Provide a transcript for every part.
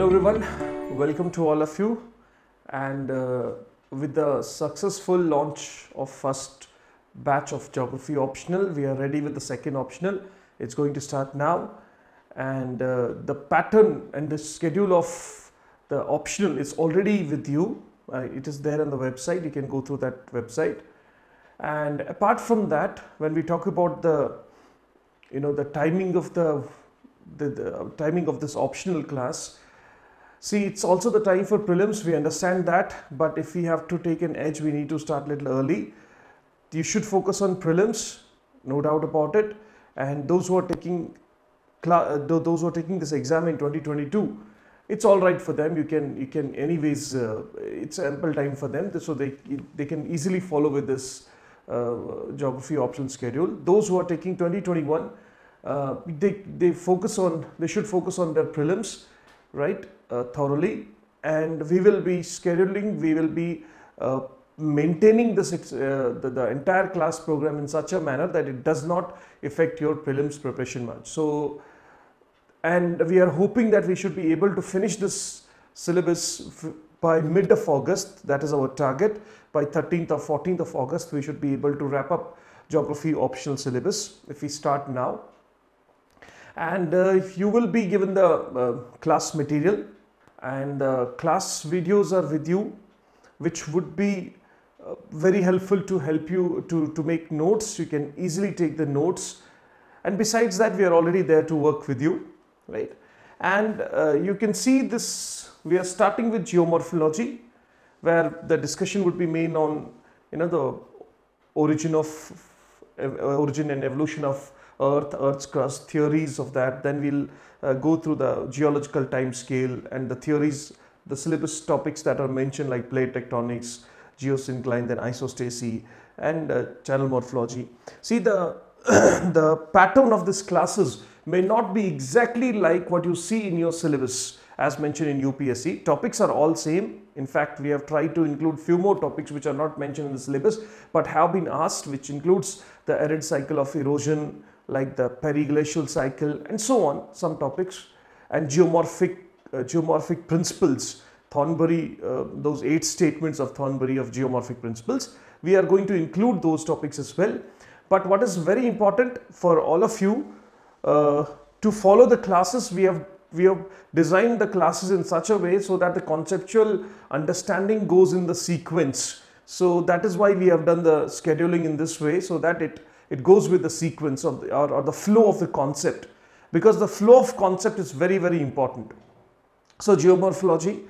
Hello everyone, welcome to all of you. And uh, with the successful launch of first batch of geography optional, we are ready with the second optional. It's going to start now. And uh, the pattern and the schedule of the optional is already with you. Uh, it is there on the website. You can go through that website. And apart from that, when we talk about the, you know, the timing of the, the, the timing of this optional class, See, it's also the time for prelims. We understand that, but if we have to take an edge, we need to start a little early. You should focus on prelims, no doubt about it. And those who are taking uh, those who are taking this exam in 2022, it's all right for them. You can you can anyways. Uh, it's ample time for them, so they they can easily follow with this uh, geography option schedule. Those who are taking 2021, uh, they they focus on they should focus on their prelims, right? Uh, thoroughly and we will be scheduling, we will be uh, maintaining this, uh, the, the, entire class program in such a manner that it does not affect your prelims preparation much. So, and we are hoping that we should be able to finish this syllabus by mid of August, that is our target. By 13th or 14th of August, we should be able to wrap up geography optional syllabus if we start now. And uh, you will be given the uh, class material and uh, class videos are with you which would be uh, very helpful to help you to, to make notes. You can easily take the notes and besides that we are already there to work with you right and uh, you can see this we are starting with geomorphology where the discussion would be made on you know the origin of uh, origin and evolution of earth earth's crust theories of that then we'll uh, go through the geological time scale and the theories, the syllabus topics that are mentioned like plate tectonics, geosyncline, then isostasy and uh, channel morphology. See the, the pattern of these classes may not be exactly like what you see in your syllabus as mentioned in UPSC. Topics are all same. In fact, we have tried to include few more topics which are not mentioned in the syllabus but have been asked which includes the arid cycle of erosion, like the periglacial cycle and so on, some topics and geomorphic, uh, geomorphic principles, Thornbury, uh, those eight statements of Thornbury of geomorphic principles. We are going to include those topics as well. But what is very important for all of you uh, to follow the classes, we have we have designed the classes in such a way so that the conceptual understanding goes in the sequence. So that is why we have done the scheduling in this way so that it it goes with the sequence of the, or, or the flow of the concept because the flow of concept is very, very important. So geomorphology,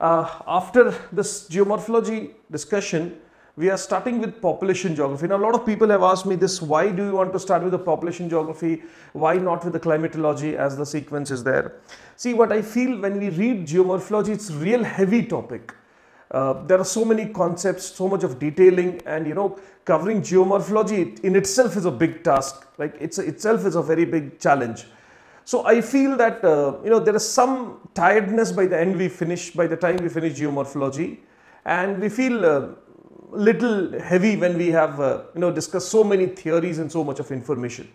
uh, after this geomorphology discussion, we are starting with population geography. Now, a lot of people have asked me this, why do you want to start with the population geography? Why not with the climatology as the sequence is there? See, what I feel when we read geomorphology, it's real heavy topic. Uh, there are so many concepts, so much of detailing and you know covering geomorphology in itself is a big task. Like it's itself is a very big challenge. So I feel that uh, you know there is some tiredness by the end we finish by the time we finish geomorphology and we feel uh, little heavy when we have uh, you know discussed so many theories and so much of information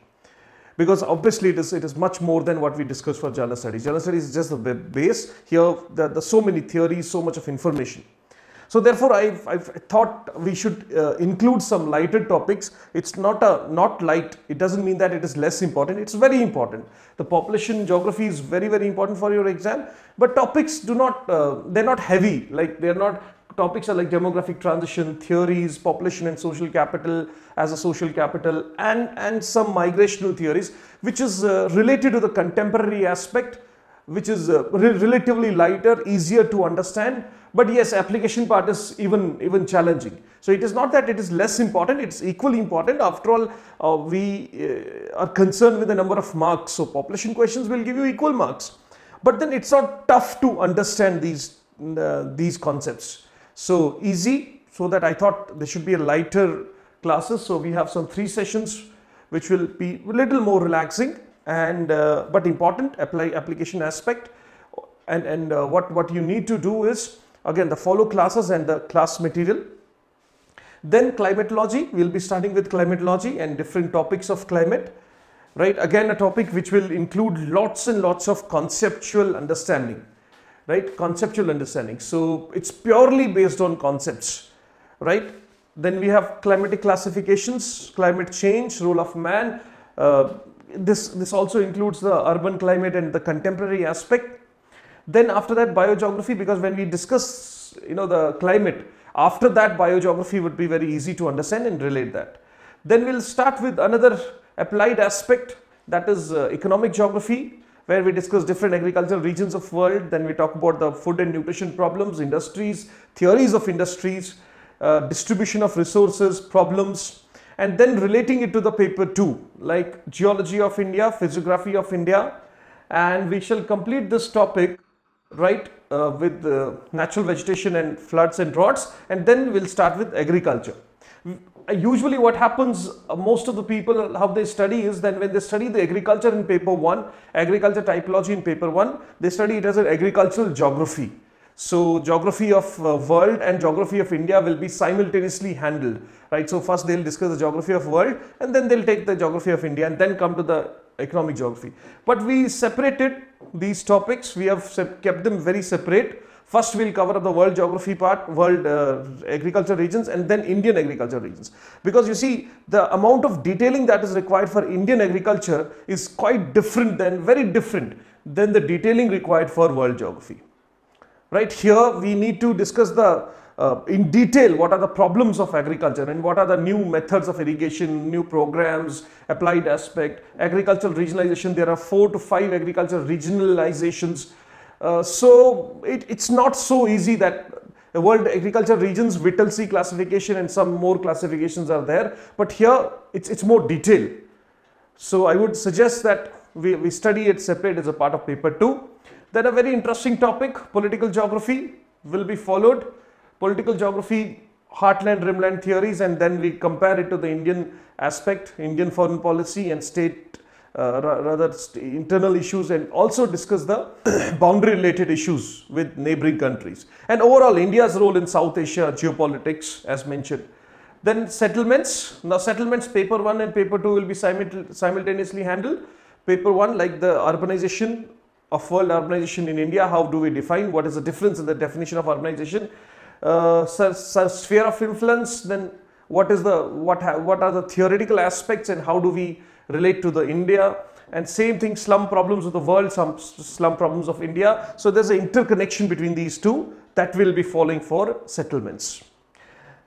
because obviously it is it is much more than what we discussed for general studies. General studies is just the base. Here there are so many theories, so much of information. So therefore, I've, I've thought we should uh, include some lighter topics. It's not a not light. It doesn't mean that it is less important. It's very important. The population geography is very very important for your exam. But topics do not uh, they're not heavy. Like they're not topics are like demographic transition theories, population and social capital as a social capital, and and some migrational theories, which is uh, related to the contemporary aspect, which is uh, re relatively lighter, easier to understand but yes, application part is even, even challenging. So it is not that it is less important, it's equally important. After all, uh, we uh, are concerned with the number of marks. So population questions will give you equal marks. But then it's not tough to understand these, uh, these concepts. So easy, so that I thought there should be a lighter classes. So we have some three sessions which will be a little more relaxing and uh, but important apply application aspect and and uh, what what you need to do is Again, the follow classes and the class material. Then climatology, we'll be starting with climatology and different topics of climate. Right, again a topic which will include lots and lots of conceptual understanding. right? Conceptual understanding. So it's purely based on concepts, right? Then we have climatic classifications, climate change, role of man. Uh, this, this also includes the urban climate and the contemporary aspect. Then after that biogeography because when we discuss you know the climate after that biogeography would be very easy to understand and relate that. Then we'll start with another applied aspect that is uh, economic geography where we discuss different agricultural regions of world. Then we talk about the food and nutrition problems, industries, theories of industries, uh, distribution of resources, problems, and then relating it to the paper two, like geology of India, physiography of India, and we shall complete this topic right uh, with the natural vegetation and floods and droughts, and then we'll start with agriculture. Usually what happens uh, most of the people how they study is that when they study the agriculture in paper 1 agriculture typology in paper 1 they study it as an agricultural geography. So geography of uh, world and geography of india will be simultaneously handled right? So first they'll discuss the geography of world and then they'll take the geography of india and then come to the economic geography but we separated these topics we have kept them very separate First, we'll cover the world geography part, world uh, agriculture regions, and then Indian agriculture regions. Because you see, the amount of detailing that is required for Indian agriculture is quite different than, very different than the detailing required for world geography. Right here, we need to discuss the uh, in detail what are the problems of agriculture and what are the new methods of irrigation, new programs, applied aspect, agricultural regionalization. There are four to five agricultural regionalizations uh, so it, it's not so easy that the world agriculture regions Whittlesey classification and some more classifications are there but here it's, it's more detailed. So I would suggest that we, we study it separate as a part of paper 2. Then a very interesting topic political geography will be followed. Political geography heartland rimland theories and then we compare it to the Indian aspect Indian foreign policy and state uh, rather internal issues and also discuss the boundary related issues with neighboring countries and overall India's role in South Asia geopolitics as mentioned. Then settlements, now settlements paper 1 and paper 2 will be simultaneously handled. Paper 1 like the urbanization of world urbanization in India, how do we define, what is the difference in the definition of urbanization, uh, sphere of influence, then what is the, what, what are the theoretical aspects and how do we relate to the India and same thing slum problems of the world, some slum problems of India. So there's an interconnection between these two that will be following for settlements.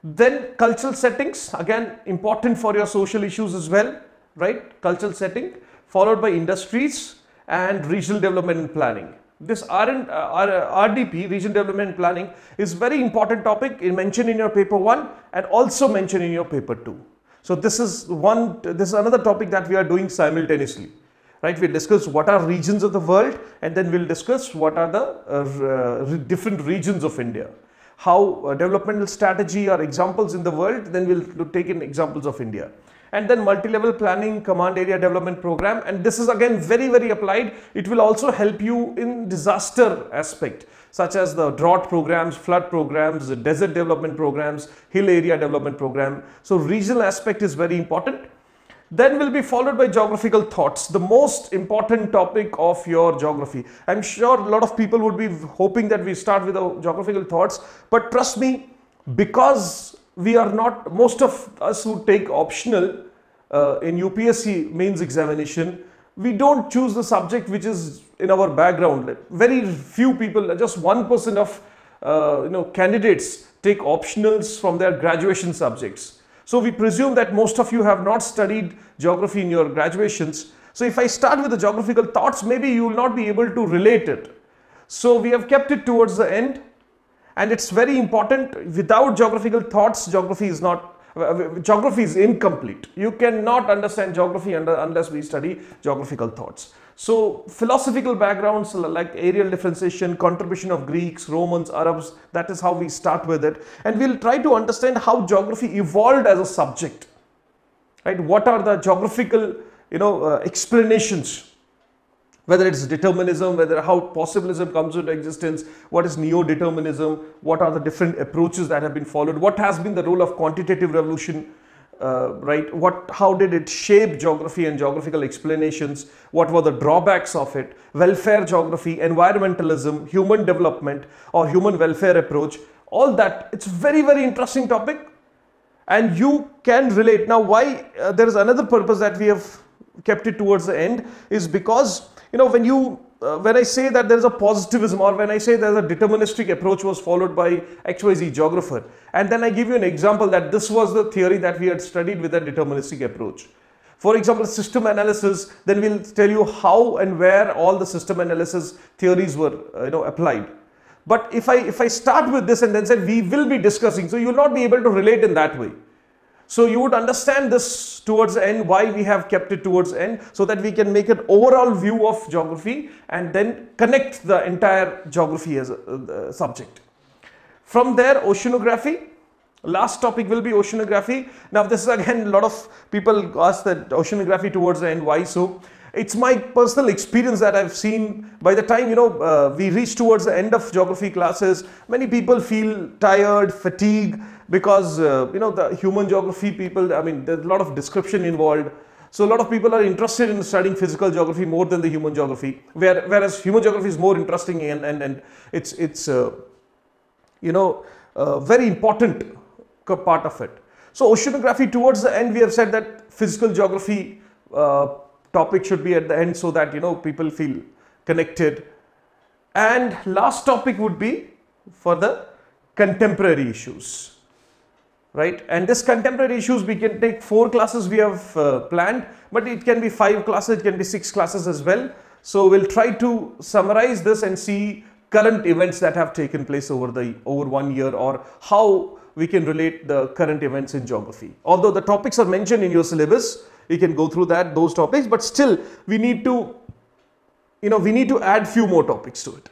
Then cultural settings, again important for your social issues as well, right? Cultural setting followed by industries and regional development and planning. This RN, uh, RDP, Regional Development Planning, is very important topic mentioned in your paper 1 and also mentioned in your paper 2. So this is one, this is another topic that we are doing simultaneously. Right, we'll discuss what are regions of the world and then we'll discuss what are the uh, uh, different regions of India. How uh, developmental strategy are examples in the world, then we'll take in examples of India and then multi-level planning command area development program and this is again very very applied it will also help you in disaster aspect such as the drought programs, flood programs, desert development programs, hill area development program. So regional aspect is very important. Then will be followed by geographical thoughts, the most important topic of your geography. I'm sure a lot of people would be hoping that we start with the geographical thoughts, but trust me, because we are not, most of us who take optional uh, in UPSC mains examination, we don't choose the subject which is in our background. Very few people, just 1% of uh, you know, candidates take optionals from their graduation subjects. So we presume that most of you have not studied geography in your graduations. So if I start with the geographical thoughts, maybe you will not be able to relate it. So we have kept it towards the end and it's very important without geographical thoughts, geography is not geography is incomplete. You cannot understand geography under, unless we study geographical thoughts. So philosophical backgrounds like areal differentiation, contribution of Greeks, Romans, Arabs, that is how we start with it. And we'll try to understand how geography evolved as a subject. Right? What are the geographical you know, uh, explanations whether it's determinism, whether how possibilism comes into existence, what is neo-determinism, what are the different approaches that have been followed, what has been the role of quantitative revolution, uh, right? What, how did it shape geography and geographical explanations? What were the drawbacks of it? Welfare geography, environmentalism, human development or human welfare approach, all that. It's very, very interesting topic and you can relate. Now, why uh, there is another purpose that we have kept it towards the end is because, you know, when you uh, when I say that there is a positivism or when I say there's a deterministic approach was followed by XYZ geographer and then I give you an example that this was the theory that we had studied with a deterministic approach. For example, system analysis, then we'll tell you how and where all the system analysis theories were uh, you know, applied. But if I, if I start with this and then say we will be discussing, so you will not be able to relate in that way. So you would understand this towards the end, why we have kept it towards the end, so that we can make an overall view of geography and then connect the entire geography as a, uh, a subject. From there, oceanography. Last topic will be oceanography. Now, this is again, a lot of people ask that oceanography towards the end, why so? It's my personal experience that I've seen. By the time, you know, uh, we reach towards the end of geography classes, many people feel tired, fatigued, because uh, you know the human geography people i mean there's a lot of description involved. So a lot of people are interested in studying physical geography more than the human geography where, whereas human geography is more interesting and and, and it's it's uh, you know uh, very important part of it. So oceanography towards the end we have said that physical geography uh, topic should be at the end so that you know people feel connected and last topic would be for the contemporary issues right? And this contemporary issues, we can take four classes we have uh, planned, but it can be five classes, it can be six classes as well. So we'll try to summarize this and see current events that have taken place over the over one year or how we can relate the current events in geography. Although the topics are mentioned in your syllabus, we can go through that, those topics, but still we need to, you know, we need to add few more topics to it.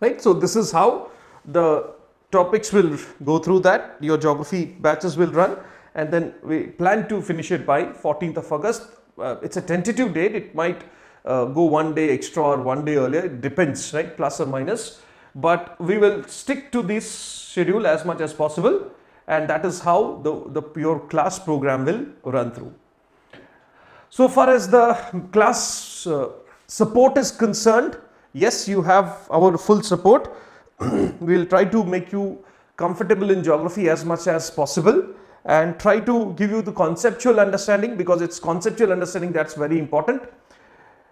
Right? So this is how the topics will go through that. Your geography batches will run and then we plan to finish it by 14th of August. Uh, it's a tentative date. It might uh, go one day extra or one day earlier. It depends, right? Plus or minus. But we will stick to this schedule as much as possible and that is how the, the pure class program will run through. So far as the class uh, support is concerned, yes, you have our full support. we will try to make you comfortable in geography as much as possible and try to give you the conceptual understanding because it's conceptual understanding that's very important.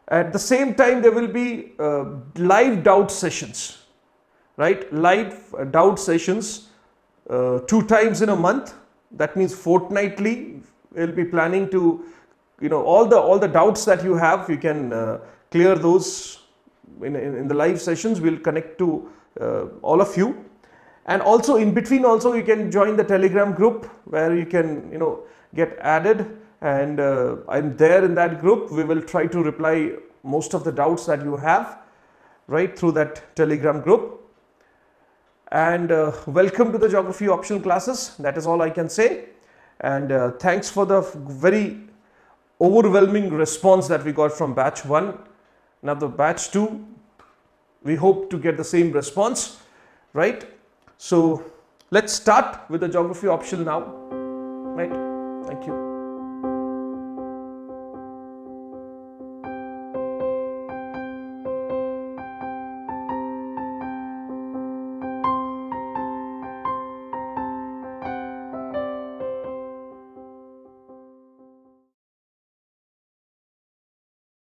At the same time, there will be uh, live doubt sessions, right? Live doubt sessions uh, two times in a month. That means fortnightly. We'll be planning to, you know, all the all the doubts that you have, you can uh, clear those in, in, in the live sessions. We'll connect to uh, all of you and also in between also you can join the telegram group where you can you know get added and uh, I'm there in that group we will try to reply most of the doubts that you have right through that telegram group and uh, welcome to the geography optional classes that is all I can say and uh, thanks for the very overwhelming response that we got from batch 1 now the batch 2 we hope to get the same response, right? So let's start with the geography option now, right? Thank you.